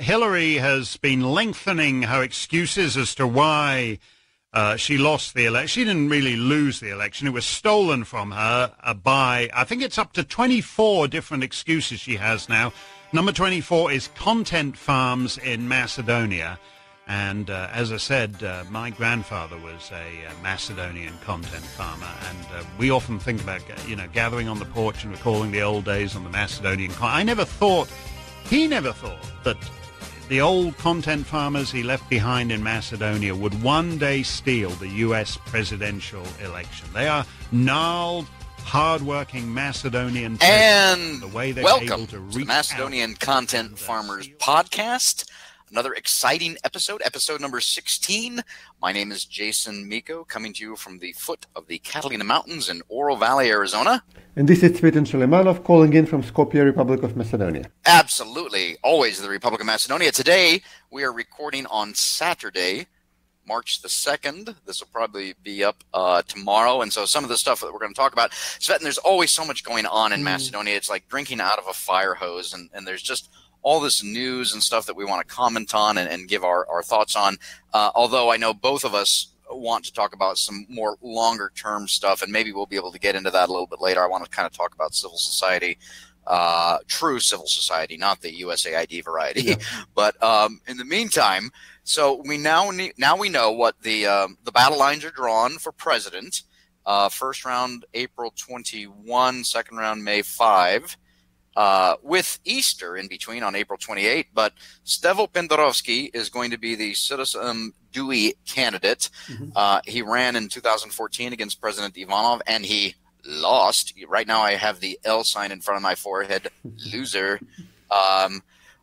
Hillary has been lengthening her excuses as to why uh, she lost the election. She didn't really lose the election. It was stolen from her uh, by, I think it's up to 24 different excuses she has now. Number 24 is content farms in Macedonia. And uh, as I said, uh, my grandfather was a uh, Macedonian content farmer, and uh, we often think about, you know, gathering on the porch and recalling the old days on the Macedonian. Con- I never thought, he never thought that the old content farmers he left behind in Macedonia would one day steal the U.S. presidential election. They are gnarled, hardworking Macedonian and the way they're welcome able to, to the Macedonian Content Farmers podcast. Another exciting episode, episode number 16. My name is Jason Miko, coming to you from the foot of the Catalina Mountains in Oro Valley, Arizona. And this is Cvetin Chilimanov calling in from Skopje, Republic of Macedonia. Absolutely, always the Republic of Macedonia. Today, we are recording on Saturday, March the 2nd. This will probably be up uh, tomorrow. And so, some of the stuff that we're going to talk about, Cvetin, there's always so much going on in Macedonia. It's like drinking out of a fire hose, and, and there's just all this news and stuff that we want to comment on and, and give our, our thoughts on. Uh, although I know both of us want to talk about some more longer term stuff, and maybe we'll be able to get into that a little bit later. I want to kind of talk about civil society, uh, true civil society, not the USAID variety. but um, in the meantime, so we now need, now we know what the um, the battle lines are drawn for president. Uh, first round April 21, second round May 5 uh, with Easter in between on April 28. But Stevo Pendarovski is going to be the Citizen DUI candidate. Mhm. Uh, he ran in 2014 against President Ivanov, and he lost. Right now, I have the L sign in front of my forehead. Loser. Um,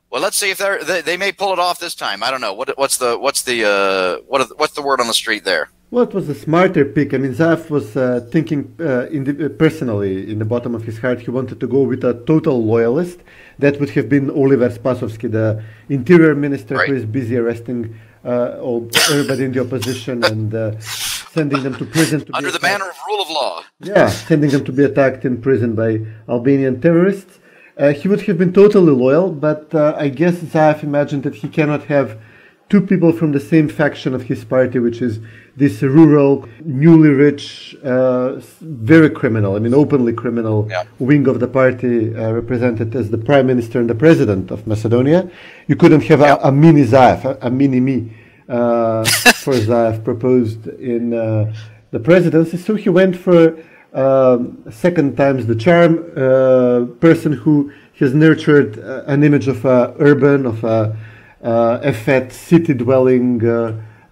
well, let's see if they're, they they may pull it off this time. I don't know. What what's the what's the uh, what the- what's the word on the street there? Well, it was a smarter pick. I mean, Zaev was uh, thinking uh, in the, uh, personally, in the bottom of his heart, he wanted to go with a total loyalist. That would have been Oliver Spasovski, the interior minister who Right. is busy arresting uh, all, everybody in the opposition and uh, sending them to prison. To Under the attacked. banner of rule of law. Yeah, sending them to be attacked in prison by Albanian terrorists. Uh, he would have been totally loyal, but uh, I guess Zaev imagined that he cannot have two people from the same faction of his party, which is this rural, newly rich, uh, very criminal, I mean, openly criminal Yeah. wing of the party uh, represented as the prime minister and the president of Macedonia. You couldn't have Yeah. a, a mini Zaev, a, a mini me, uh, for Zaev proposed in uh, the presidency. So he went for um, second times the charm uh, person who has nurtured uh, an image of a urban, of a, uh, a fat city-dwelling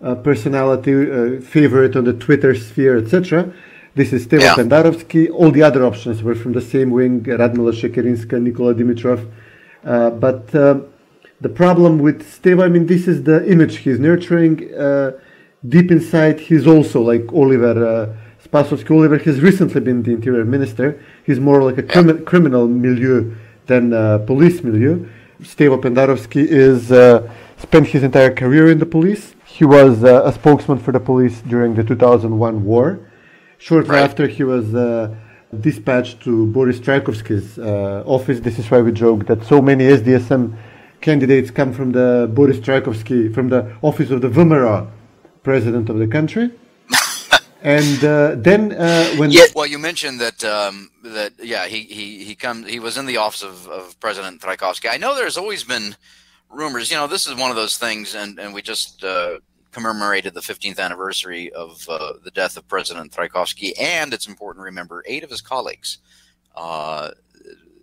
uh, uh, personality, uh, favorite on the Twitter sphere, etc. This is Stevo Yeah. Pendarovski. All the other options were from the same wing: Radmila Shekerinska, Nikola Dimitrov. Uh, but um, the problem with Stevo, I mean, this is the image he's nurturing. Uh, deep inside, he's also like Oliver uh, Spasovski. Oliver has recently been the interior minister. He's more like a crimi- criminal milieu than uh, police milieu. Stevo Pendarovski is uh, spent his entire career in the police. He was uh, a spokesman for the police during the 2001 war. Shortly Right. after, he was uh, dispatched to Boris Trajkovski's uh, office. This is why we joke that so many SDSM candidates come from the Boris Trajkovski, from the office of the VMRO president of the country. and uh, then uh, when Yeah, well, you mentioned that um, that yeah, he he he come he was in the office of, of President Trajkovski. I know there's always been rumors. You know, this is one of those things, and and we just uh, commemorated the 15th anniversary of uh, the death of President Trajkovski, and it's important to remember eight of his colleagues. Uh,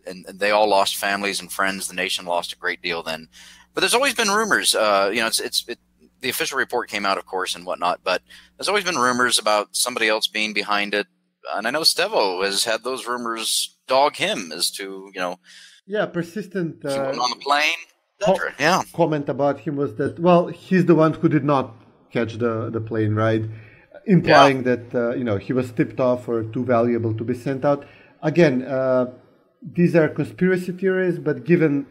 and, and they all lost families and friends. The nation lost a great deal then. But there's always been rumors. Uh, you know, it's it's it, the official report came out, of course, and whatnot. But there's always been rumors about somebody else being behind it, and I know Stevo has had those rumors dog him as to you know yeah, persistent uh, on the plane. Co- Yeah, comment about him was that well, he's the one who did not catch the the plane ride, implying that uh, you know he was tipped off or too valuable to be sent out. Again, uh, these are conspiracy theories, but given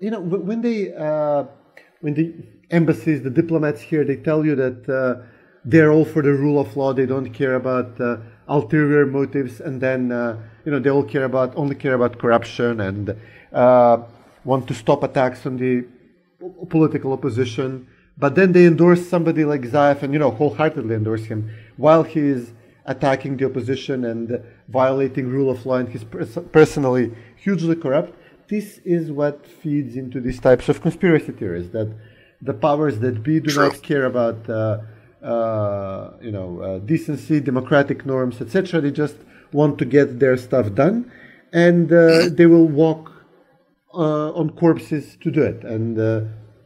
you know when they uh, when the embassies, the diplomats here, they tell you that uh, they're all for the rule of law. They don't care about uh, ulterior motives, and then uh, you know they all care about only care about corruption and uh, want to stop attacks on the political opposition, but then they endorse somebody like Zaev and, you know, wholeheartedly endorse him while he is attacking the opposition and violating rule of law and he's pers- personally hugely corrupt. This is what feeds into these types of conspiracy theories that the powers that be do True. not care about, uh, uh, you know, uh, decency, democratic norms, etc. They just want to get their stuff done, and uh, they will walk on corpses to do it. And uh,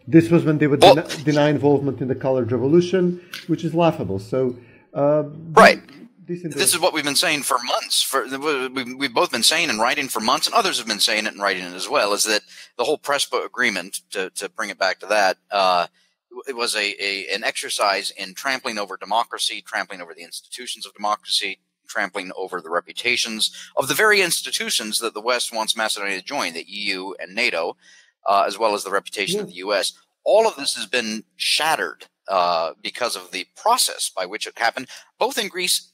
this was when they would Well- deny, deny involvement in the colored revolution, which is laughable. So, uh, Right. This, This is what we've been saying for months. For we've, we've both been saying and writing for months, and others have been saying it and writing it as well. Is that the whole Prespa agreement? To, to bring it back to that, uh, it was a, a an exercise in trampling over democracy, trampling over the institutions of democracy, trampling over the reputations of the very institutions that the West wants Macedonia to join, the EU and NATO, uh, as well as the reputation of the U.S. All of this has been shattered uh, because of the process by which it happened, both in Greece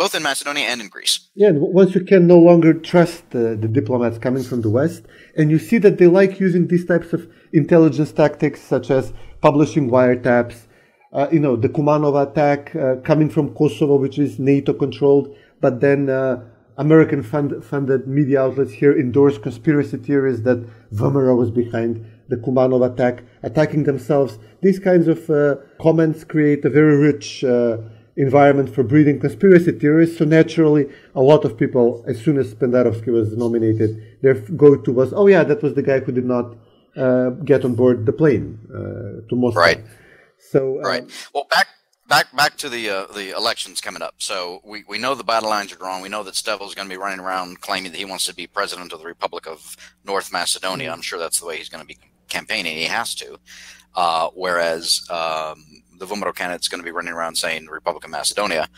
both in Macedonia and in Greece. Yeah, and once you can no longer trust the, the diplomats coming from the West, and you see that they like using these types of intelligence tactics, such as publishing wiretaps, uh, you know, the Kumanov attack uh, coming from Kosovo, which is NATO controlled, but then uh, American fund, funded media outlets here endorse conspiracy theories that VMRO was behind the Kumanov attack, attacking themselves. These kinds of uh, comments create a very rich uh, environment for breeding conspiracy theories. So naturally, a lot of people, as soon as Pendarovski was nominated, their go-to was, "Oh yeah, that was the guy who did not uh, get on board the plane to Moscow." Right. So uh, Right. Well, back back back to the uh, the elections coming up. So we, we know the battle lines are drawn. We know that Stevo is going to be running around claiming that he wants to be president of the Republic of North Macedonia. I'm sure that's the way he's going to be campaigning. He has to. Uh, whereas um, the VMRO candidate's going to be running around saying the Republic of Macedonia.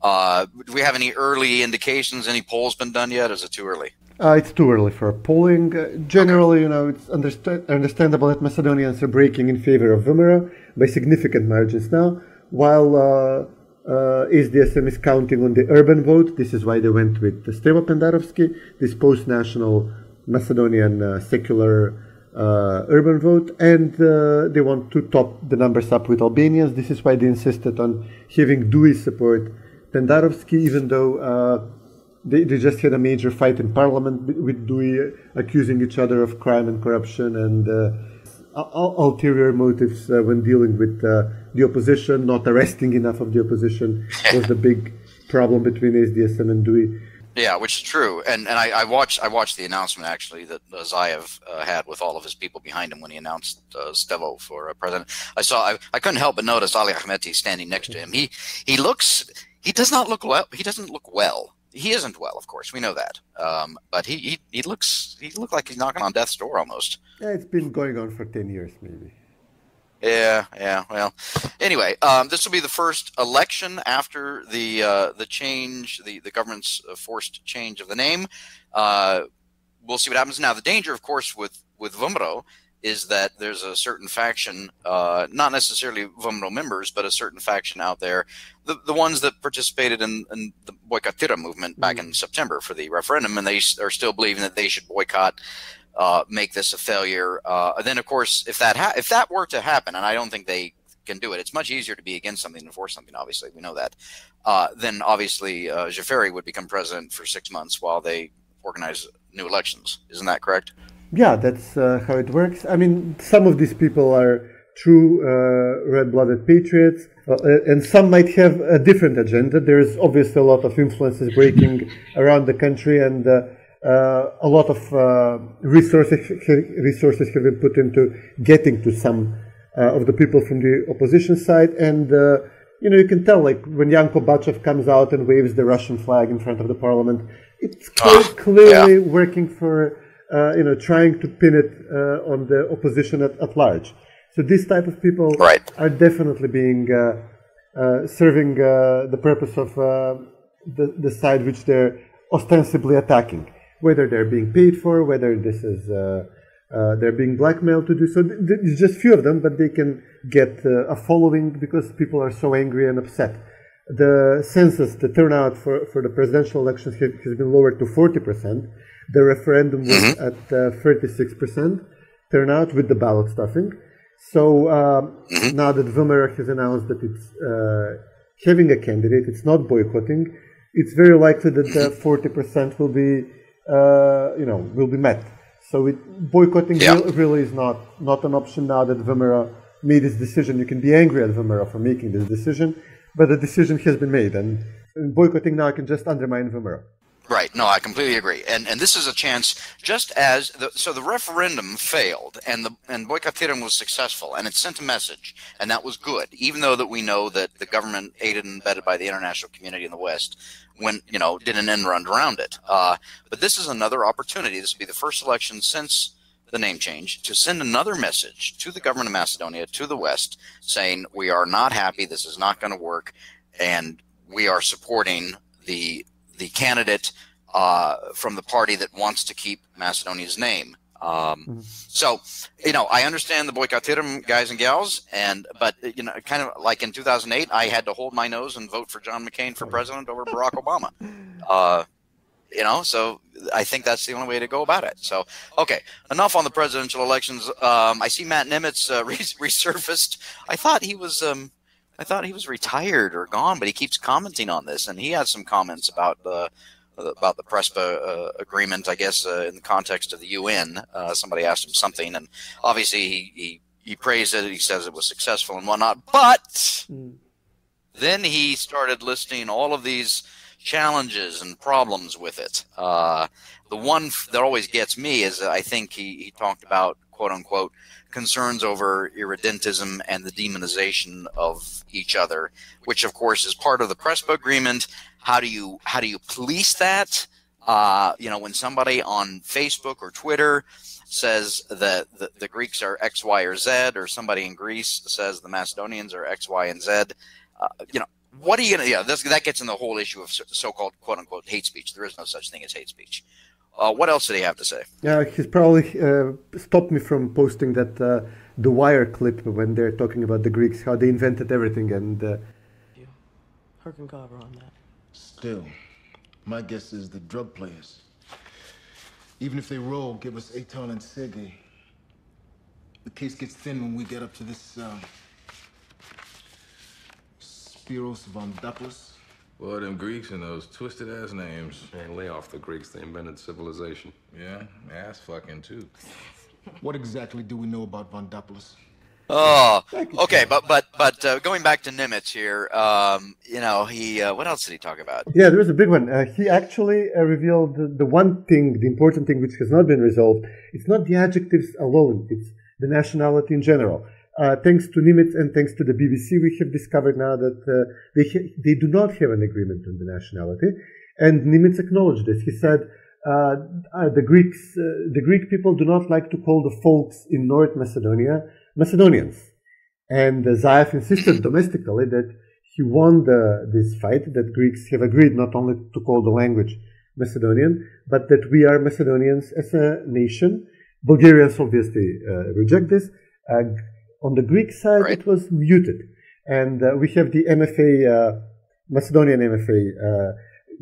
Uh, do we have any early indications? Any polls been done yet? Is it too early? Uh, it's too early for polling. Uh, generally, you know, it's understa- understandable that Macedonians are breaking in favor of VMRO by significant margins now, while uh, uh, SDSM is counting on the urban vote. This is why they went with Stevo Pendarovski, this post-national Macedonian uh, secular uh, urban vote, and uh, they want to top the numbers up with Albanians. This is why they insisted on having DUI support Pendarovski, even though uh, they, they just had a major fight in parliament with DUI accusing each other of crime and corruption and uh, ul- ulterior motives uh, when dealing with uh, the opposition, not arresting enough of the opposition was the big problem between SDSM and DUI. Yeah, which is true, and and I, I watched I watched the announcement actually that uh, Zaev uh, had with all of his people behind him when he announced uh, Stevo for uh, president. I saw I, I couldn't help but notice Ali Ahmeti standing next to him. He he looks he does not look well. He doesn't look well. He isn't well, of course, we know that. Um, but he, he he looks he looked like he's knocking on death's door almost. Yeah, it's been going on for 10 years, maybe. Yeah, yeah. Well, anyway, um, this will be the first election after the uh, the change, the the government's uh, forced change of the name. Uh, we'll see what happens. Now, the danger, of course, with with VMRO is that there's a certain faction, uh, not necessarily VMRO members, but a certain faction out there, the the ones that participated in, in the Boycotira movement back in September for the referendum, and they are still believing that they should boycott uh, make this a failure. Uh, then, of course, if that ha- if that were to happen, and I don't think they can do it, it's much easier to be against something than for something. Obviously, we know that. Uh, then, obviously, uh, Xhaferi would become president for six months while they organize new elections. Isn't that correct? Yeah, that's uh, how it works. I mean, some of these people are true uh, red-blooded patriots, uh, and some might have a different agenda. There's obviously a lot of influences breaking around the country, and uh, uh, a lot of uh, resources resources have been put into getting to some uh, of the people from the opposition side. And uh, you know, you can tell, like when Yanko Bachev comes out and waves the Russian flag in front of the parliament, it's clear, Ah, clearly working for uh, you know trying to pin it uh, on the opposition at, at large. So these type of people Right. are definitely being uh, uh, serving uh, the purpose of uh, the, the side which they're ostensibly attacking, whether they're being paid for, whether this is uh, uh, they're being blackmailed to do so. Th- th- just few of them, but they can get uh, a following because people are so angry and upset. The census, the turnout for, for the presidential elections has, has been lowered to 40%. The referendum was at uh, 36% turnout with the ballot stuffing. So um, mm-hmm. now that VMRO has announced that it's uh, having a candidate, it's not boycotting. It's very likely that the forty percent will be, uh, you know, will be met. So it, boycotting yeah. really, is not not an option now that VMRO made this decision. You can be angry at VMRO for making this decision, but the decision has been made, and, boycotting now can just undermine VMRO. Right. No, I completely agree. And and this is a chance, just as the, so the referendum failed and the and boycottirum was successful, and it sent a message, and that was good. Even though that we know that the government aided and abetted by the international community in the West, when you know did an end run around it. Uh, but this is another opportunity. This will be the first election since the name change to send another message to the government of Macedonia, to the West, saying we are not happy. This is not going to work, and we are supporting the the candidate uh, from the party that wants to keep Macedonia's name. Um, mm-hmm. So, you know, I understand the boycottirum guys and gals, and but you know, kind of like in 2008, I had to hold my nose and vote for John McCain for president over Barack Obama. Uh, you know, so I think that's the only way to go about it. So, okay, enough on the presidential elections. Um, I see Matt Nimetz uh, resurfaced. I thought he was. Um, I thought he was retired or gone, but he keeps commenting on this, and he has some comments about the about the Prespa uh, agreement. I guess uh, in the context of the UN, uh, somebody asked him something, and obviously he, he he praised it. He says it was successful and whatnot, but mm. then he started listing all of these challenges and problems with it. Uh, the one that always gets me is I think he, he talked about quote unquote concerns over irredentism and the demonization of each other, which of course is part of the Prespa agreement. How do you how do you police that? Uh, you know, when somebody on Facebook or Twitter says that the, the, Greeks are X, Y, or Z, or somebody in Greece says the Macedonians are X, Y, and Z, uh, you know, what are you gonna? Yeah, this, that gets in the whole issue of so-called "quote unquote" hate speech. There is no such thing as hate speech. Uh, what else did he have to say? Yeah, he's probably uh, stopped me from posting that uh, the Wire clip when they're talking about the Greeks, how they invented everything, and. Uh, can cover on that. Still, my guess is the drug players. Even if they roll, give us Aton and Sergei. The case gets thin when we get up to this. Uh, Spiros Vondopoulos. Well, them Greeks and those twisted ass names. Man, lay off the Greeks. They invented civilization. Yeah, ass fucking too. what exactly do we know about Vondopoulos? Oh, okay, but but but uh, going back to Nimetz here, um, you know, he uh, what else did he talk about? Yeah, there was a big one. Uh, he actually uh, revealed the, the, one thing, the important thing, which has not been resolved. It's not the adjectives alone; it's the nationality in general. Uh, thanks to Nimetz and thanks to the BBC, we have discovered now that uh, they they do not have an agreement on the nationality, and Nimetz acknowledged this. He said uh, uh the Greeks, uh, the Greek people do not like to call the folks in North Macedonia Macedonians, and Zaev insisted domestically that he won the, this fight. That Greeks have agreed not only to call the language Macedonian, but that we are Macedonians as a nation. Bulgarians obviously uh, reject this. On the Greek side, right. it was muted. And uh, we have the MFA, uh, Macedonian MFA uh,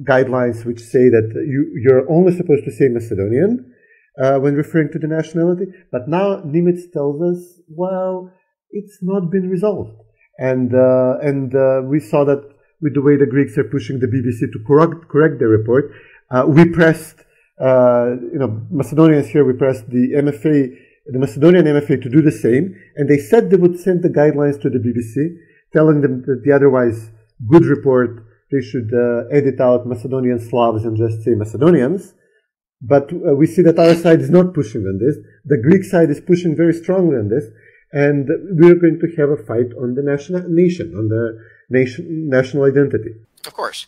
guidelines, which say that you, you're only supposed to say Macedonian uh, when referring to the nationality. But now Nimetz tells us, well, it's not been resolved. And, uh, and uh, we saw that with the way the Greeks are pushing the BBC to correct, correct their report. we pressed, you know, Macedonians here, we pressed the MFA the Macedonian MFA to do the same, and they said they would send the guidelines to the BBC, telling them that the otherwise good report they should uh, edit out Macedonian Slavs and just say Macedonians. But uh, we see that our side is not pushing on this. The Greek side is pushing very strongly on this, and we're going to have a fight on the national nation, on the nation national identity. Of course.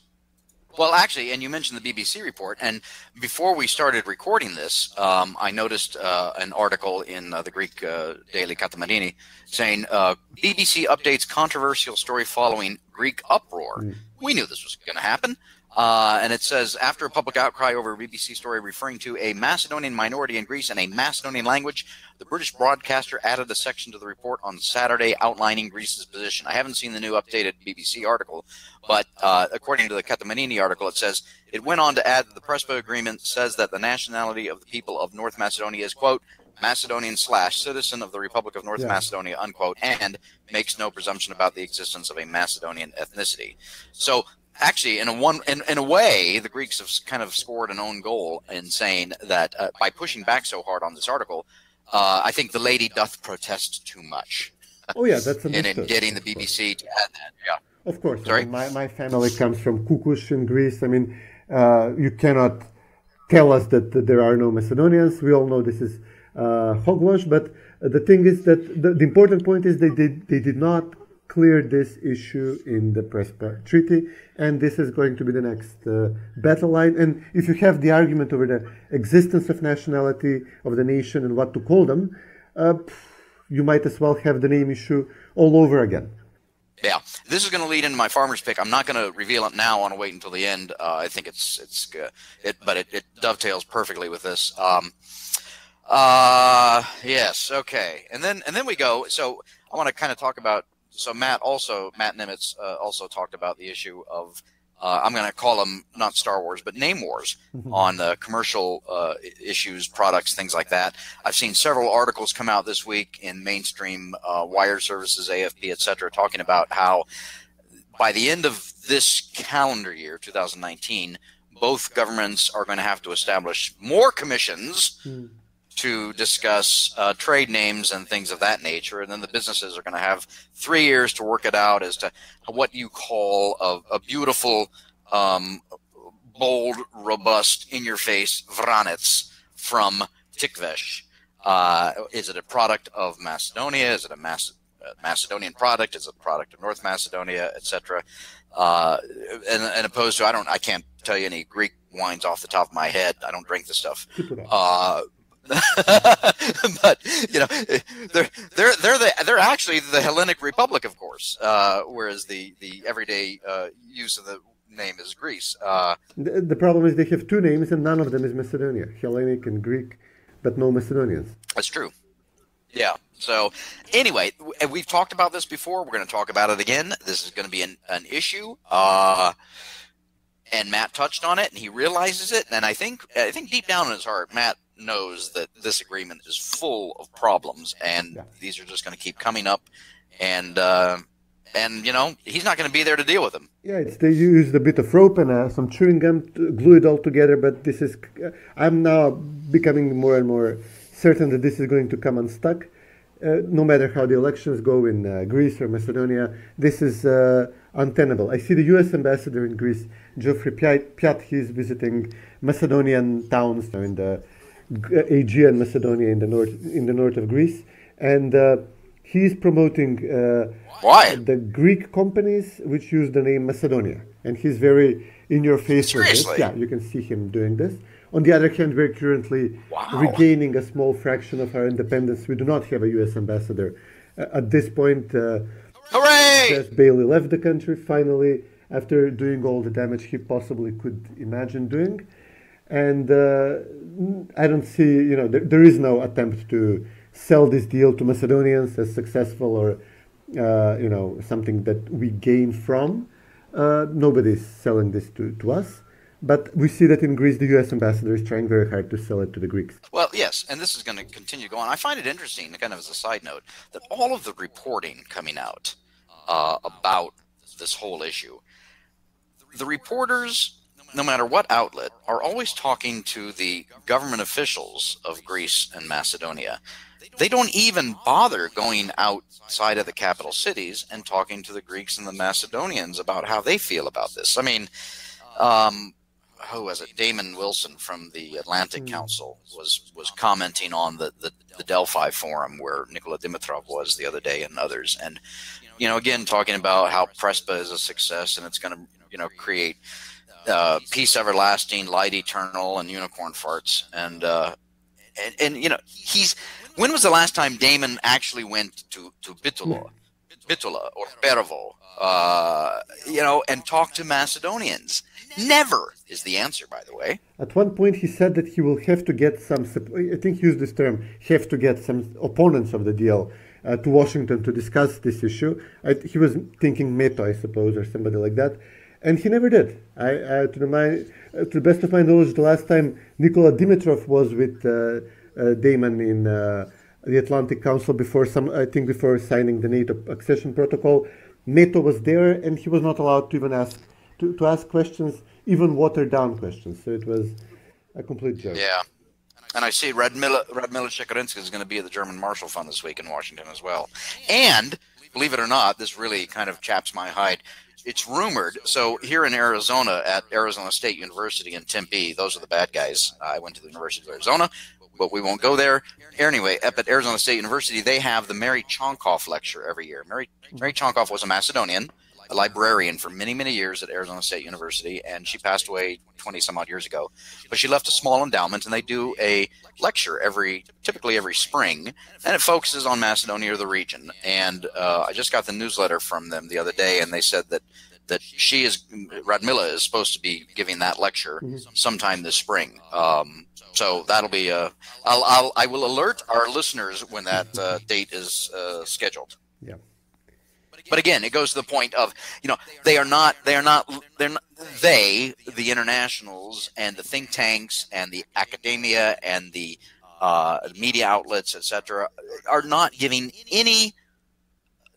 Well, actually, and you mentioned the BBC report, and before we started recording this, um, I noticed uh, an article in uh, the Greek uh, daily Kathimerini saying uh, BBC updates controversial story following Greek uproar. Mm. We knew this was going to happen. Uh, and it says after a public outcry over a BBC story referring to a Macedonian minority in Greece and a Macedonian language, the British broadcaster added a section to the report on Saturday outlining Greece's position. I haven't seen the new updated BBC article, but uh, according to the Kathimerini article, it says it went on to add that the Prespa agreement says that the nationality of the people of North Macedonia is quote Macedonian slash citizen of the Republic of North Yeah. Macedonia, unquote, and makes no presumption about the existence of a Macedonian ethnicity. So actually, in a one in, in a way, the Greeks have kind of scored an own goal in saying that uh, by pushing back so hard on this article, uh, I think the lady doth protest too much, Oh yeah, that's and in getting the of course. BBC to add that. Yeah. Of course. I Sorry? mean, my, my family comes from Kukush in Greece. I mean, uh, you cannot tell us that, that there are no Macedonians. We all know this is uh, hogwash. But the thing is that the, the important point is they did, they did not clear this issue in the Prespa Treaty. And this is going to be the next uh, battle line. And if you have the argument over the existence of nationality of the nation and what to call them, uh, you might as well have the name issue all over again. Yeah, this is going to lead into my farmer's pick. I'm not going to reveal it now. I want to wait until the end. Uh, I think it's it's. It, but it, it dovetails perfectly with this. Um, uh, yes, okay, and then and then we go. So I want to kind of talk about. So Matt also Matt Nimetz uh, also talked about the issue of. Uh, I'm going to call them not Star Wars, but name wars on uh, commercial uh, issues, products, things like that. I've seen several articles come out this week in mainstream uh, wire services, AFP, et cetera, talking about how by the end of this calendar year, 2019, both governments are going to have to establish more commissions to discuss uh, trade names and things of that nature. And then the businesses are going to have three years to work it out as to what you call a, a beautiful, um, bold, robust, in your face Vranets from Tikvesh. Uh, is it a product of Macedonia? Is it a uh, Macedonian product? Is it a product of North Macedonia, etc.? Uh, and, and opposed to, I don't, I can't tell you any Greek wines off the top of my head. I don't drink the stuff. Uh, but you know, they're they're they're the they're actually the Hellenic Republic, of course. Uh, whereas the the everyday uh, use of the name is Greece. Uh, The, the problem is they have two names and none of them is Macedonia, Hellenic and Greek, but no Macedonians. That's true. Yeah. So, anyway, we've talked about this before. We're going to talk about it again. This is going to be an, an issue. Uh, and Matt touched on it, and he realizes it. And I think, I think deep down in his heart, Matt knows that this agreement is full of problems, and Yeah. these are just going to keep coming up. And uh, and you know, he's not going to be there to deal with them. Yeah, it's they used a bit of rope and uh, some chewing gum to glue it all together. But this is, uh, I'm now becoming more and more certain that this is going to come unstuck. Uh, no matter how the elections go in uh, Greece or Macedonia, this is uh, untenable. I see the U.S. ambassador in Greece, Geoffrey Pyatt. Pyatt he's visiting Macedonian towns in the G- Aegean Macedonia in the north in the north of Greece, and uh, he's promoting. Uh, Why? the Greek companies which use the name Macedonia, and he's very in your face with this. Seriously? Yeah, you can see him doing this. On the other hand, we're currently Wow. regaining a small fraction of our independence. We do not have a U.S. ambassador uh, at this point. Uh, Hooray! Baily left the country finally after doing all the damage he possibly could imagine doing. And uh, I don't see, you know, there, there is no attempt to sell this deal to Macedonians as successful or, uh, you know, something that we gain from. Uh, nobody's selling this to, to us. But we see that in Greece, the U.S. ambassador is trying very hard to sell it to the Greeks. Well, yes, and this is going to continue to go on. I find it interesting, kind of as a side note, that all of the reporting coming out uh, about this whole issue, the reporters, no matter what outlet, are always talking to the government officials of Greece and Macedonia. They don't even bother going outside of the capital cities and talking to the Greeks and the Macedonians about how they feel about this. I mean, um, who was it? Damon Wilson from the Atlantic Council was was commenting on the, the, the Delphi forum where Nikola Dimitrov was the other day and others, and you know, again talking about how Prespa is a success and it's going to you know create uh, peace everlasting, light eternal, and unicorn farts, and uh, and and you know he's. When was the last time Damon actually went to to Bitola, Bitola or Pervo, uh, you know, and talked to Macedonians? Never is the answer, by the way. At one point, he said that he will have to get some, I think he used this term, have to get some opponents of the deal uh, to Washington to discuss this issue. I, he was thinking Meto, I suppose, or somebody like that. And he never did. I, to, the, my, to the best of my knowledge, the last time Nikola Dimitrov was with uh, uh, Damon in uh, the Atlantic Council before some, I think, before signing the NATO accession protocol. NATO was there, and he was not allowed to even ask to, to ask questions, even watered down questions. So it was a complete joke. Yeah. And I see Radmila, Radmila Shekerinska is going to be at the German Marshall Fund this week in Washington as well. And believe it or not, this really kind of chaps my hide. It's rumored. So here in Arizona at Arizona State University in Tempe, those are the bad guys. I went to the University of Arizona, but we won't go there. Anyway, up at Arizona State University, they have the Mary Chonkoff lecture every year. Mary Mary mm-hmm. Chonkoff was a Macedonian, a librarian for many many years at Arizona State University, and she passed away twenty some odd years ago. But she left a small endowment, and they do a lecture every typically every spring, and it focuses on Macedonia or the region. And uh, I just got the newsletter from them the other day, and they said that that she is Radmila is supposed to be giving that lecture sometime this spring. Um, so that'll be uh, I'll, I'll I will alert our listeners when that uh, date is uh, scheduled. Yeah. But again, it goes to the point of you know they are not they are not they're not, they the internationals and the think tanks and the academia and the uh, media outlets etc are not giving any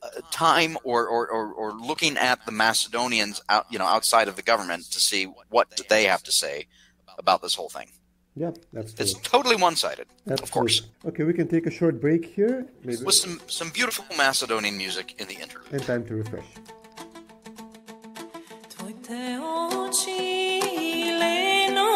uh, time or, or, or, or looking at the Macedonians out you know outside of the government to see what they have to say about this whole thing. Yeah, that's true. It's totally one sided, That's of course, true. Okay, we can take a short break here. Maybe with some some beautiful Macedonian music in the interlude. and time to refresh. Tvojte oči leno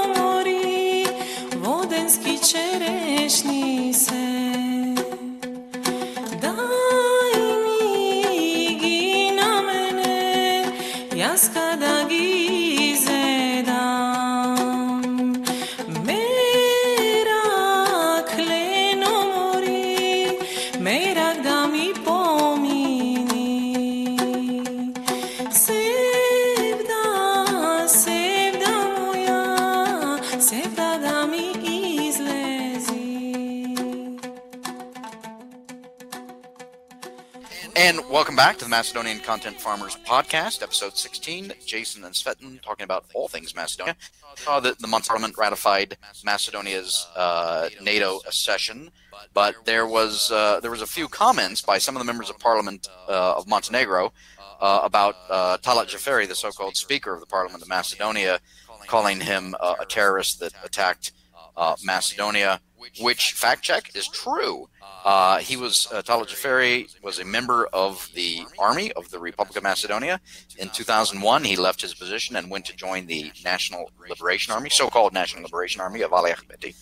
welcome back to the Macedonian Content Farmers Podcast, episode 16. Jason and Cvetin talking about all things Macedonia. Saw that the Month Parliament ratified Macedonia's uh, NATO accession, but there was uh, there was a few comments by some of the members of Parliament uh, of Montenegro uh, about uh, Talat Xhaferi, the so-called Speaker of the Parliament of Macedonia, calling him uh, a terrorist that attacked uh, Macedonia, which fact check is true. Uh, he was uh, Xhaferi was a member of the army of the Republic of Macedonia. In 2001, he left his position and went to join the National Liberation Army, so-called National Liberation Army of Ali Ahmeti.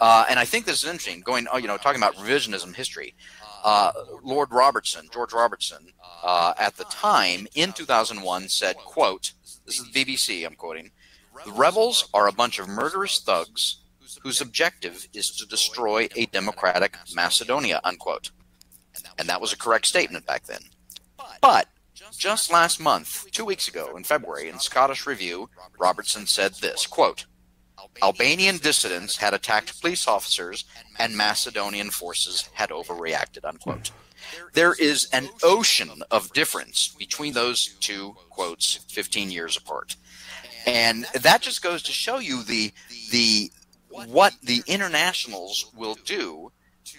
Uh, and I think this is interesting. Going, oh, you know, talking about revisionism history. Uh, Lord Robertson, George Robertson, uh, at the time in 2001 said, "quote This is the BBC. I'm quoting." The rebels are a bunch of murderous thugs whose objective is to destroy a democratic Macedonia, unquote. And that was a correct statement back then. But just last month, two weeks ago in February, in Scottish Review, Robertson said this quote, Albanian dissidents had attacked police officers and Macedonian forces had overreacted, unquote. There is an ocean of difference between those two quotes 15 years apart. And that just goes to show you the the what the internationals will do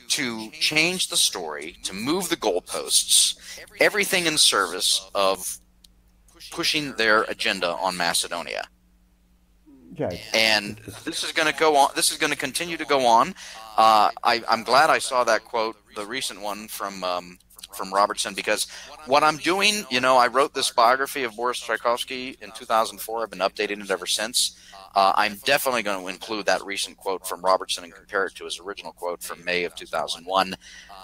to change the story, to move the goalposts, everything in service of pushing their agenda on Macedonia. Yeah, And this is going to go on. This is going to continue to go on. Uh, I, I'm glad I saw that quote, the recent one from um, from Robertson, because what I'm doing, you know, I wrote this biography of Boris Trajkovski in 2004. I've been updating it ever since. Uh, I'm definitely going to include that recent quote from Robertson and compare it to his original quote from May of 2001.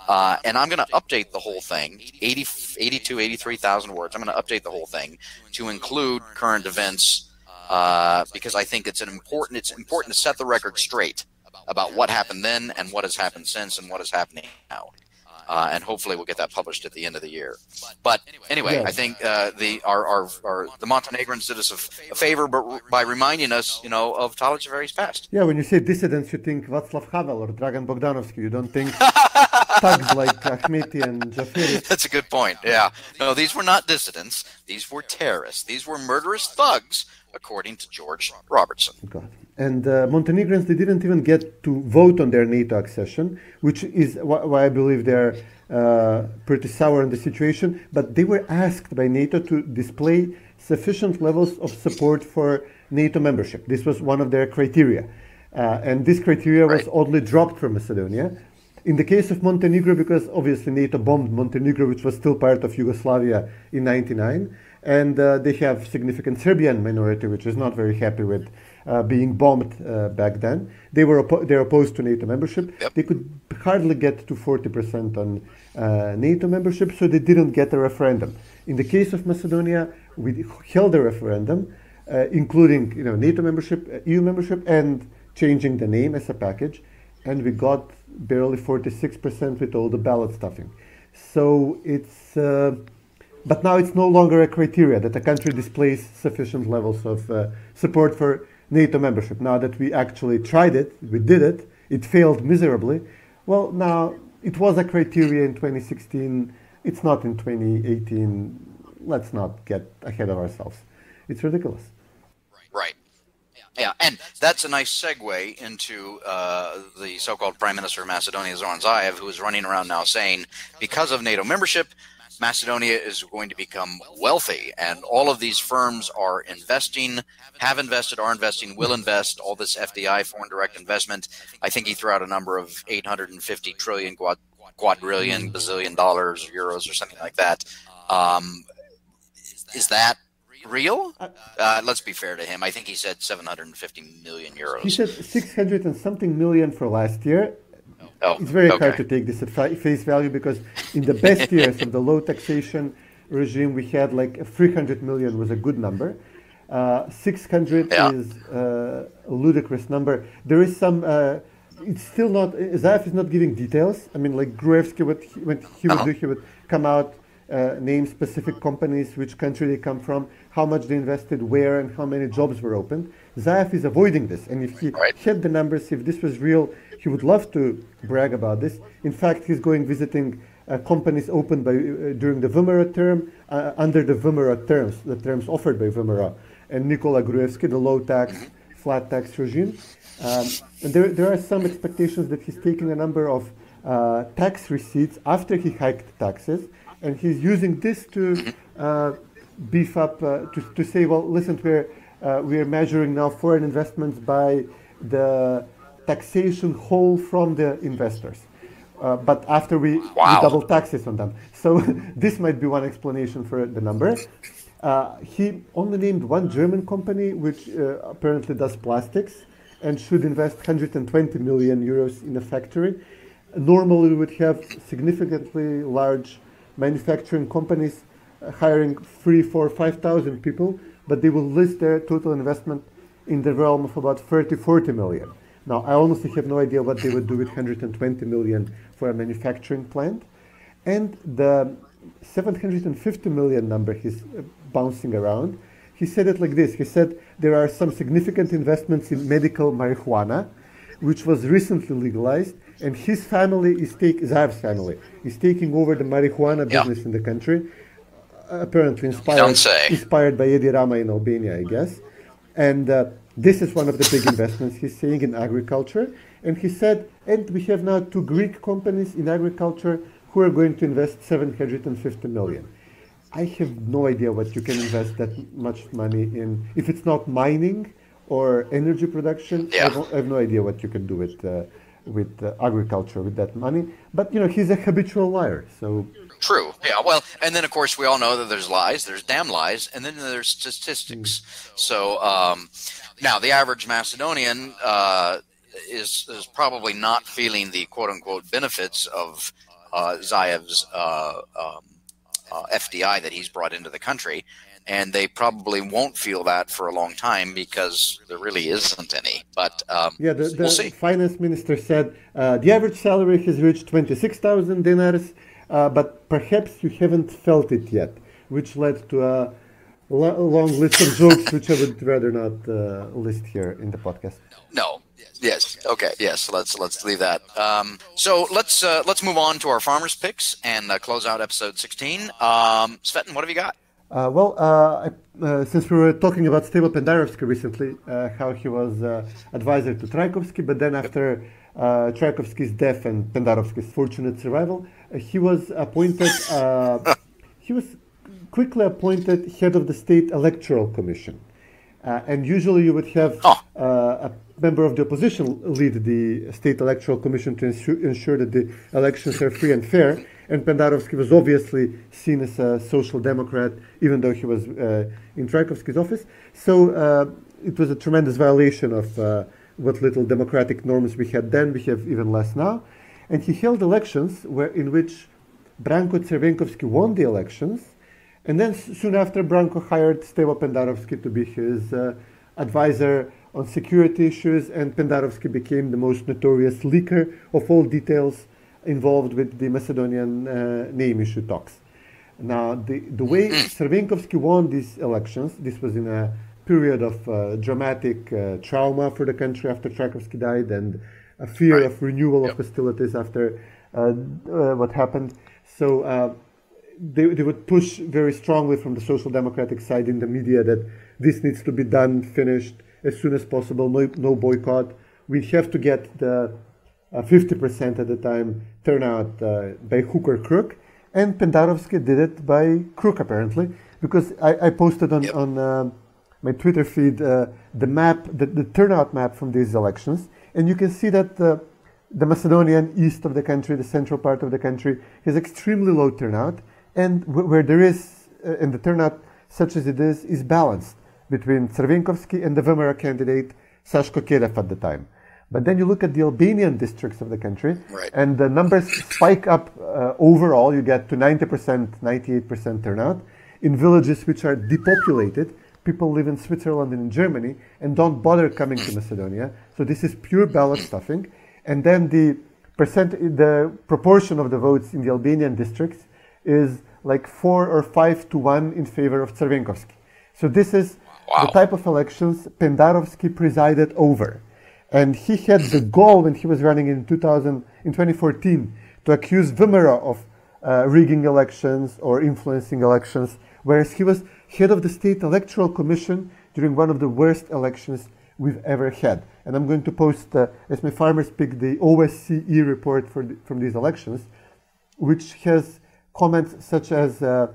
Uh, and I'm going to update the whole thing, 80, 82, 83,000 words. I'm going to update the whole thing to include current events uh, because I think it's an important. It's important to set the record straight about what happened then and what has happened since and what is happening now. Uh, and hopefully we'll get that published at the end of the year. But anyway, Yes. I think uh, the our, our, our the Montenegrins did us a, f- a favor by, by reminding us, you know, of Talat Xhaferi's past. yeah. When you say dissidents, you think Václav Havel or Dragan Bogdanovski. You don't think thugs like Ahmeti and Xhaferi. That's a good point. Yeah. No, these were not dissidents. These were terrorists. These were murderous thugs, according to George Robertson. God. And uh, Montenegrins, they didn't even get to vote on their NATO accession, which is wh- why I believe they're uh, pretty sour on the situation. But they were asked by NATO to display sufficient levels of support for NATO membership. This was one of their criteria. Uh, and this criteria was oddly dropped for Macedonia. In the case of Montenegro, because obviously NATO bombed Montenegro, which was still part of Yugoslavia in 99, and uh, they have significant Serbian minority, which is not very happy with uh, being bombed uh, back then. They were oppo- they're opposed to NATO membership. Yep. They could hardly get to 40% on uh, NATO membership, so they didn't get a referendum. In the case of Macedonia, we held a referendum, uh, including you know NATO membership, uh, EU membership, and changing the name as a package, and we got barely 46% with all the ballot stuffing. So it's, uh, but now it's no longer a criteria that a country displays sufficient levels of uh, support for NATO membership. Now that we actually tried it, we did it, it failed miserably. Well, now it was a criteria in 2016. It's not in 2018. Let's not get ahead of ourselves. It's ridiculous. Right. Yeah, and that's a nice segue into uh, the so-called Prime Minister of Macedonia, Zoran Zaev, who is running around now saying, because of NATO membership, Macedonia is going to become wealthy, and all of these firms are investing, have invested, are investing, will invest. All this FDI, foreign direct investment. I think he threw out a number of 850 trillion, quad, quadrillion, bazillion dollars, euros, or something like that. Um, is that real? Uh, let's be fair to him. I think he said 750 million euros. He said 600 and something million for last year. Oh, It's very hard to take this at face value because in the best years of the low taxation regime, we had like 300 million was a good number. Uh, 600 Yeah. is uh, a ludicrous number. There is some. Uh, it's still not. Zaev is not giving details. I mean, like Gruevski, what he, what he would Uh-huh. do, he would come out, uh, name specific companies, which country they come from, how much they invested, where, and how many jobs were opened. Zaev is avoiding this, and if he Right. had the numbers, if this was real, he would love to brag about this. In fact, he's going visiting uh, companies opened by uh, during the VMRO term, uh, under the VMRO terms, the terms offered by VMRO and Nikola Gruevski, the low tax, flat tax regime. Um, and there, there are some expectations that he's taking a number of uh, tax receipts after he hiked taxes, and he's using this to uh, beef up, uh, to, to say, well, listen, we're, uh, we're measuring now foreign investments by the taxation hole from the investors. Uh, but after we, we double taxes on them. So this might be one explanation for the number. Uh, he only named one German company which uh, apparently does plastics and should invest 120 million euros in a factory. Normally, we would have significantly large manufacturing companies uh, hiring three, four, five thousand people, but they will list their total investment in the realm of about 30, 40 million. Now, I honestly have no idea what they would do with 120 million for a manufacturing plant. And the 750 million number he's uh, bouncing around, he said it like this. He said there are some significant investments in medical marijuana, which was recently legalized, and his family is taking, Zaev's family, is taking over the marijuana Yeah. business in the country, apparently inspired, inspired by Edi Rama in Albania, I guess. And uh, this is one of the big investments he's saying in agriculture. And he said, and we have now two Greek companies in agriculture who are going to invest 750 million. I have no idea what you can invest that much money in. If it's not mining or energy production, I, Yeah. don't- I have no idea what you can do with, uh, with uh, agriculture with that money. But, you know, he's a habitual liar. So True. Yeah. Well, and then of course we all know that there's lies, there's damn lies, and then there's statistics. So um, now the average Macedonian uh, is is probably not feeling the quote unquote benefits of uh, Zaev's uh, um, uh, FDI that he's brought into the country. And they probably won't feel that for a long time because there really isn't any. But um, Yeah, the, the we'll finance minister said uh, the average salary has reached 26,000 dinars, uh, but perhaps you haven't felt it yet, which led to a long list of jokes which I would rather not uh, list here in the podcast. No. Yes. Okay. Yes. Let's let's leave that. Um, so let's uh, let's move on to our farmers picks and uh, close out episode sixteen. Um, Cvetin, what have you got? Uh, well, uh, I, uh, since we were talking about Stevo Pendarovski recently, uh, how he was uh, advisor to Trajkovski, but then after uh, death and Pendarovski's fortunate survival, uh, he was appointed. Uh, he was quickly appointed head of the state electoral commission, uh, and usually you would have Oh. uh, a member of the opposition lead the state electoral commission to ensure, ensure that the elections are free and fair. And Pendarovski was obviously seen as a social democrat, even though he was uh, in Trajkovski's office. So uh, it was a tremendous violation of uh, what little democratic norms we had then. We have even less now. And he held elections where, in which Branko Crvenkovski won the elections, and then soon after, Branko hired Stevo Pendarovski to be his uh, advisor on security issues, and Pendarovski became the most notorious leaker of all details involved with the Macedonian uh, name issue talks. Now, the, the way Crvenkovski won these elections, this was in a period of uh, dramatic uh, trauma for the country after Trajkovski died and a fear Right. of renewal Yep. of hostilities after uh, uh, what happened. So uh, they, they would push very strongly from the social democratic side in the media that this needs to be done, finished as soon as possible, no, no boycott. We have to get the uh, 50% at the time turnout uh, by hook or crook. And Pendarovski did it by crook, apparently, because I, I posted on, Yep. on uh, my Twitter feed uh, the map, the, the turnout map from these elections. And you can see that uh, the Macedonian east of the country, the central part of the country, has extremely low turnout. And where there is, uh, and the turnout, such as it is, is balanced between Crvenkovski and the VMRO candidate, Sashko Kedev at the time. But then you look at the Albanian districts of the country, Right. and the numbers spike up uh, overall. You get to 90%, 98% turnout. In villages which are depopulated, people live in Switzerland and in Germany and don't bother coming to Macedonia. So this is pure ballot stuffing. And then the percent, the proportion of the votes in the Albanian districts is like four or five to one in favor of Crvenkovski. So this is the type of elections Pendarovski presided over. And he had the goal when he was running in 2000, in 2014 to accuse VMRO of uh, rigging elections or influencing elections, whereas he was head of the state electoral commission during one of the worst elections we've ever had. And I'm going to post, uh, as my farmers pick, the OSCE report for the, from these elections, which has comments such as uh,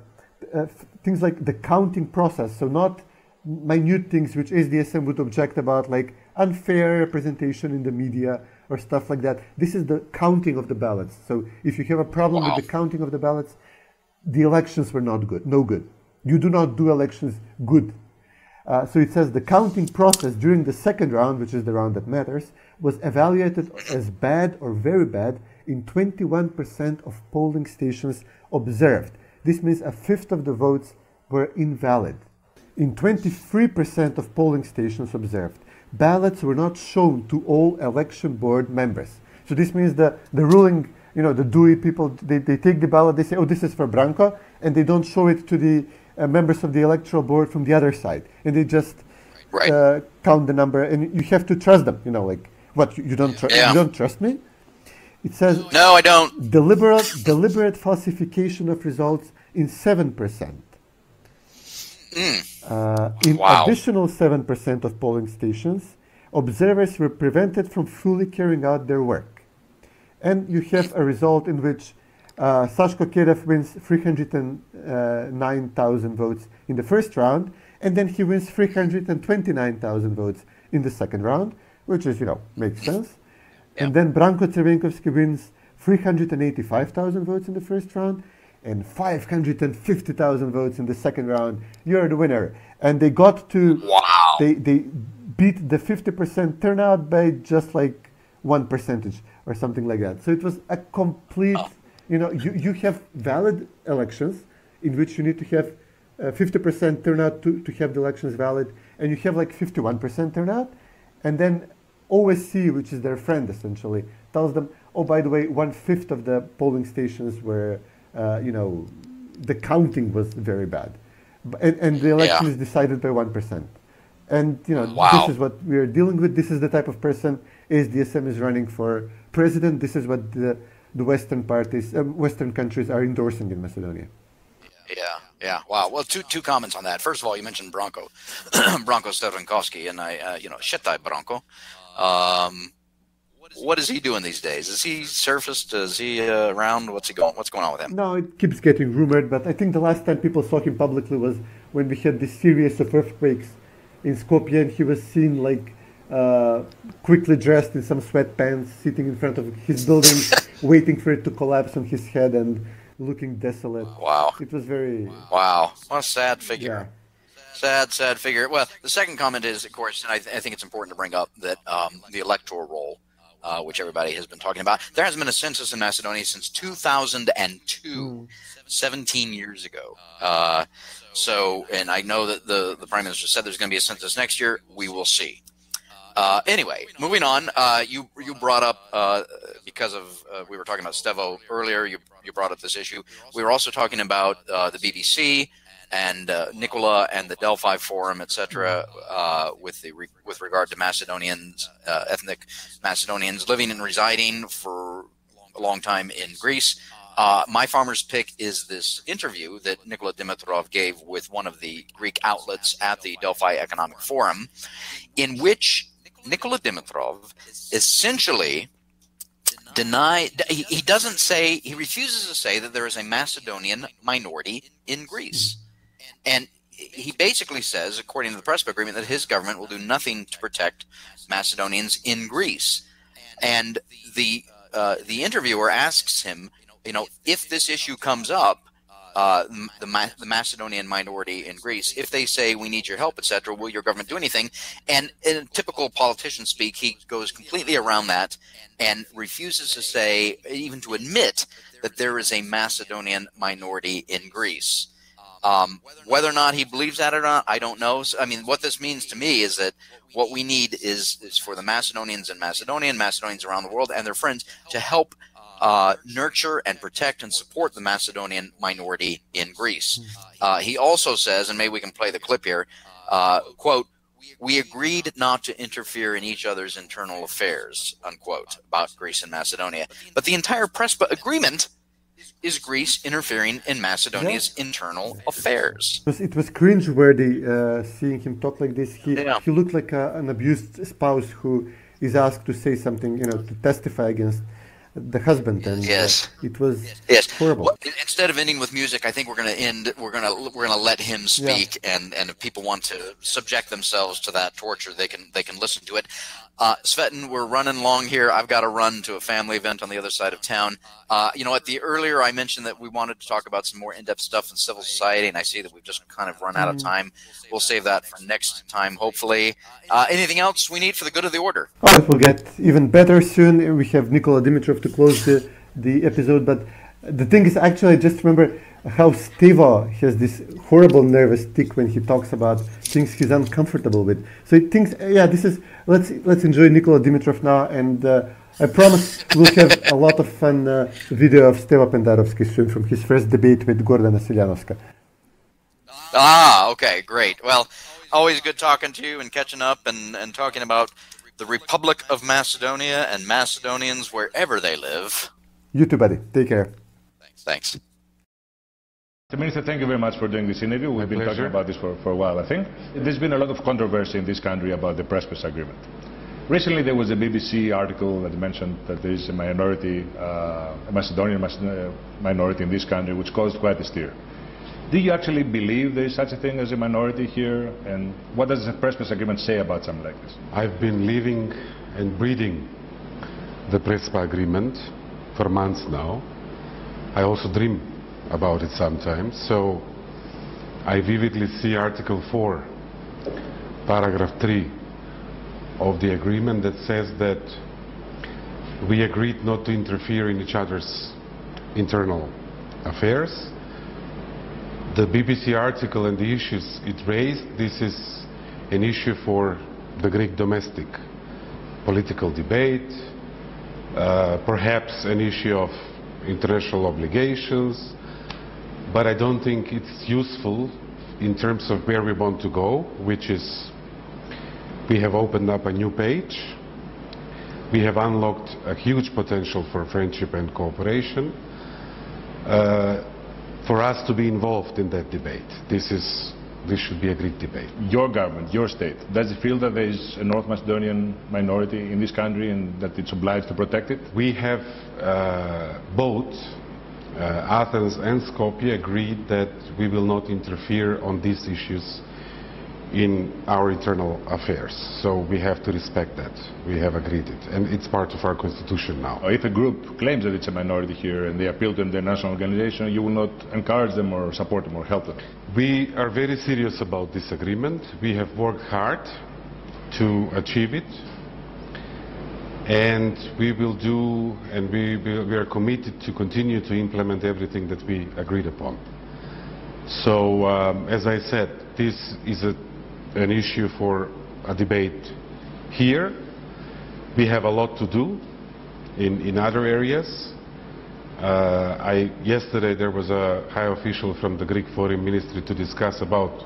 uh, things like the counting process, so not minute things which SDSM would object about, like unfair representation in the media or stuff like that. This is the counting of the ballots. So if you have a problem Wow. with the counting of the ballots, the elections were not good, no good. You do not do elections good. Uh, so it says the counting process during the second round, which is the round that matters, was evaluated as bad or very bad in 21% of polling stations observed. This means a fifth of the votes were invalid. In 23% of polling stations observed, ballots were not shown to all election board members. So this means that the ruling, you know, the DUI people, they, they take the ballot, they say, oh, this is for Branko, and they don't show it to the uh, members of the electoral board from the other side. And they just Right. uh, count the number, and you have to trust them. You know, like, what, you, don't, tru- Yeah. you don't trust me? It says No, I don't. deliberate, deliberate falsification of results in 7%. Uh, in Wow. additional 7% of polling stations, observers were prevented from fully carrying out their work. And you have a result in which uh, Sashko Kedev wins 309,000 votes in the first round, and then he wins 329,000 votes in the second round, which is, you know, makes sense. And then Branko Crvenkovski wins 385,000 votes in the first round and 550,000 votes in the second round. You're the winner. And they got to, Wow. they, they beat the 50% turnout by just like one percentage or something like that. So it was a complete, you know, you, you have valid elections in which you need to have uh, 50% turnout to, to have the elections valid, and you have like 51% turnout, and then OSC, which is their friend essentially, tells them, oh, by the way, one fifth of the polling stations were, uh, you know, the counting was very bad, and, and the election Yeah. is decided by one percent. And you know, Wow. this is what we are dealing with. This is the type of person SDSM is running for president. This is what the, the Western parties, uh, Western countries are endorsing in Macedonia. Yeah. yeah. Wow. Well, two two comments on that. First of all, you mentioned Bronco, Bronco Stefankowski, and I, uh, you know, Shetai Bronco. Um, what is he doing these days? Is he surfaced? Is he uh, around? What's he going? What's going on with him? No, it keeps getting rumored, but I think the last time people saw him publicly was when we had this series of earthquakes in Skopje, and he was seen like uh, quickly dressed in some sweatpants, sitting in front of his building, waiting for it to collapse on his head and looking desolate. Wow. It was very Wow. What a sad figure. Sad, sad figure. Well, the second comment is, of course, and I, th- I think it's important to bring up that um, the electoral roll, uh, which everybody has been talking about, there hasn't been a census in Macedonia since 2002, 17 years ago. Uh, so, and I know that the, the Prime Minister said there's going to be a census next year. We will see. Uh, anyway, moving on. Uh, you you brought up uh, because of uh, we were talking about Stevo earlier. You you brought up this issue. We were also talking about uh, the BBC and uh, Nikola and the Delphi Forum, etc. Uh, with the re- with regard to Macedonians, uh, ethnic Macedonians living and residing for a long time in Greece. Uh, my farmer's pick is this interview that Nikola Dimitrov gave with one of the Greek outlets at the Delphi Economic Forum, in which Nikola Dimitrov essentially deny he, he doesn't say he refuses to say that there is a Macedonian minority in Greece. And he basically says, according to the Prespa agreement, that his government will do nothing to protect Macedonians in Greece. And the uh, the interviewer asks him, you know, if this issue comes up, uh, the, Ma- the Macedonian minority in Greece, if they say we need your help, etc., will your government do anything? And in typical politician speak, he goes completely around that and refuses to say, even to admit, that there is a Macedonian minority in Greece. Um, whether or not he believes that or not, I don't know. So, I mean, what this means to me is that what we need is is for the Macedonians and Macedonians around the world and their friends to help uh, nurture and protect and support the Macedonian minority in Greece. Uh, he also says, and maybe we can play the clip here. Uh, quote. We agreed not to interfere in each other's internal affairs, unquote, about Greece and Macedonia. But the entire Prespa agreement is Greece interfering in Macedonia's internal affairs. It was, it was cringe-worthy uh, seeing him talk like this. He Yeah. he looked like a, an abused spouse who is asked to say something, you know, to testify against the husband, and uh, Yes. it was Yes. horrible. Well, instead of ending with music, I think we're going to end. We're going to we're going to let him speak, and and if people want to subject themselves to that torture, they can they can listen to it. Uh, Cvetin, we're running long here. I've got to run to a family event on the other side of town. Uh, you know, at the earlier I mentioned that we wanted to talk about some more in-depth stuff in civil society, and I see that we've just kind of run out of time. We'll save that for next time, hopefully. Uh, anything else we need for the good of the order? Oh, it will get even better soon. We have Nikola Dimitrov to close the, the episode. But the thing is, actually, I just remember how Stevo has this horrible nervous tick when he talks about things he's uncomfortable with. So he thinks, yeah, this is let's let's enjoy Nikola Dimitrov now, and uh, I promise we'll have a lot of fun uh, video of Stevo Pendarovski soon from his first debate with Gordana Siljanovska. Ah, okay, great. Well, always good talking to you and catching up and, and talking about the Republic of Macedonia and Macedonians wherever they live. You too, buddy. Take care. Thanks. Mr. Minister, thank you very much for doing this interview. We have been Pleasure. talking about this for, for a while, I think. There's been a lot of controversy in this country about the Prespes agreement. Recently, there was a BBC article that mentioned that there is a minority, uh, a Macedonian uh, minority in this country, which caused quite a stir. Do you actually believe there is such a thing as a minority here? And what does the Prespes agreement say about something like this? I've been living and breathing the Prespa agreement for months now. I also dream about it sometimes. So I vividly see Article 4, paragraph 3 of the agreement that says that we agreed not to interfere in each other's internal affairs. The BBC article and the issues it raised, this is an issue for the Greek domestic political debate, uh, perhaps an issue of international obligations, but I don't think it's useful in terms of where we want to go, which is we have opened up a new page. We have unlocked a huge potential for friendship and cooperation. Uh, for us to be involved in that debate. This is this should be a great debate. Your government, your state, does it feel that there is a North Macedonian minority in this country and that it's obliged to protect it? We have uh, both uh, Athens and Skopje agreed that we will not interfere on these issues in our internal affairs. So we have to respect that. We have agreed it. And it's part of our constitution now. If a group claims that it's a minority here and they appeal to their national organization, you will not encourage them or support them or help them? We are very serious about this agreement. We have worked hard to achieve it. And we will do, and we, we, we are committed to continue to implement everything that we agreed upon. So, um, as I said, this is a, an issue for a debate here. We have a lot to do in, in other areas. Uh, I, yesterday there was a high official from the Greek Foreign Ministry to discuss about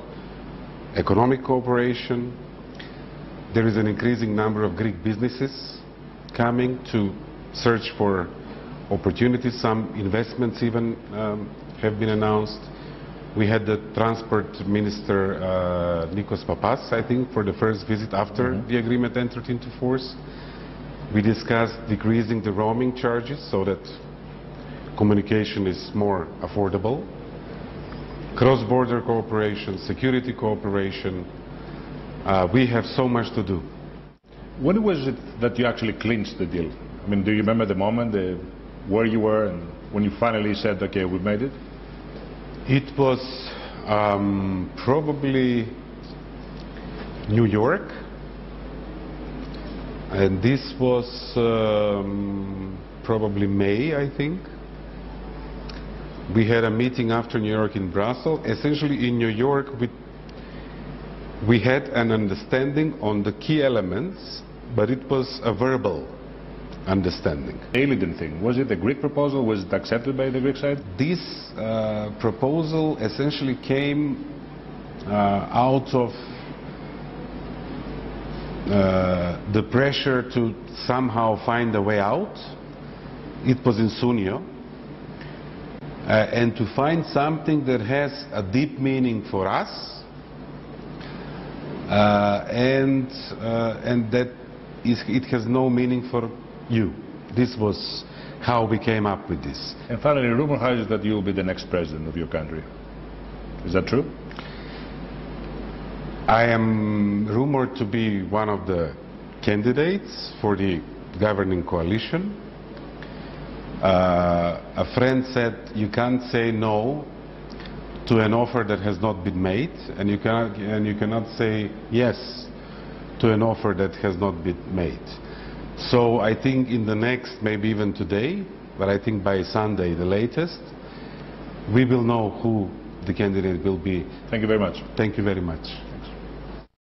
economic cooperation. There is an increasing number of Greek businesses coming to search for opportunities. Some investments even um, have been announced. We had the transport minister, uh, Nikos Papas, I think, for the first visit after the agreement entered into force. We discussed decreasing the roaming charges so that communication is more affordable. Cross-border cooperation, security cooperation. Uh, we have so much to do. When was it that you actually clinched the deal? I mean, do you remember the moment, the, where you were, and when you finally said, okay, we've made it? It was um, probably New York, and this was um, probably May, I think. We had a meeting after New York in Brussels. Essentially, in New York, we, we had an understanding on the key elements, but it was a verbal understanding. The Ilinden thing, was it a Greek proposal? Was it accepted by the Greek side? This uh, proposal essentially came uh, out of uh, the pressure to somehow find a way out. It was in Sounio. Uh, and to find something that has a deep meaning for us uh, and, uh, and that is, it has no meaning for you. This was how we came up with this. And finally, rumor has it that you will be the next president of your country. Is that true? I am rumored to be one of the candidates for the governing coalition. Uh, a friend said you can't say no to an offer that has not been made, and you cannot, and you cannot say yes to an offer that has not been made. So I think in the next, maybe even today, but I think by Sunday the latest, we will know who the candidate will be. Thank you very much. Thank you very much.